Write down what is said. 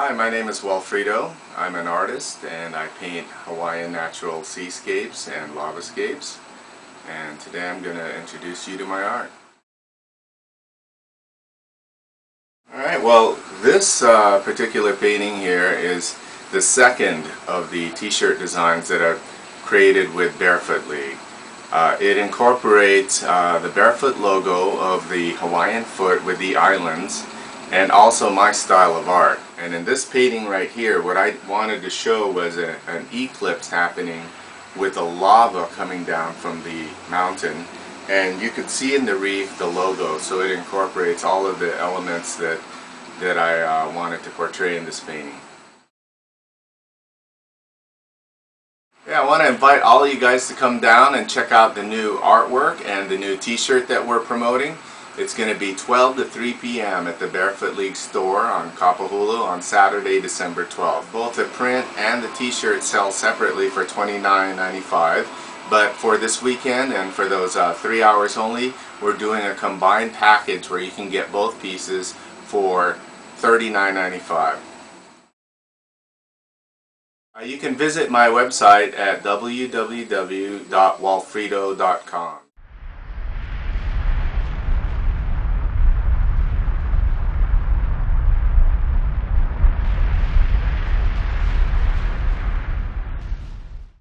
Hi, my name is Walfrido. I'm an artist and I paint Hawaiian natural seascapes and lavascapes. And today I'm going to introduce you to my art. Alright, well this uh, particular painting here is the second of the t-shirt designs that I've created with Barefoot League. Uh, it incorporates uh, the Barefoot logo of the Hawaiian foot with the islands and also my style of art. And in this painting right here, what I wanted to show was a, an eclipse happening with a lava coming down from the mountain. And you could see in the reef the logo, so it incorporates all of the elements that, that I uh, wanted to portray in this painting. Yeah, I want to invite all of you guys to come down and check out the new artwork and the new t-shirt that we're promoting. It's going to be 12 to 3 p.m. at the Barefoot League store on Kapahulu on Saturday, December 12th. Both the print and the t-shirt sell separately for $29.95. But for this weekend and for those uh, three hours only, we're doing a combined package where you can get both pieces for $39.95. Uh, you can visit my website at www.walfrido.com.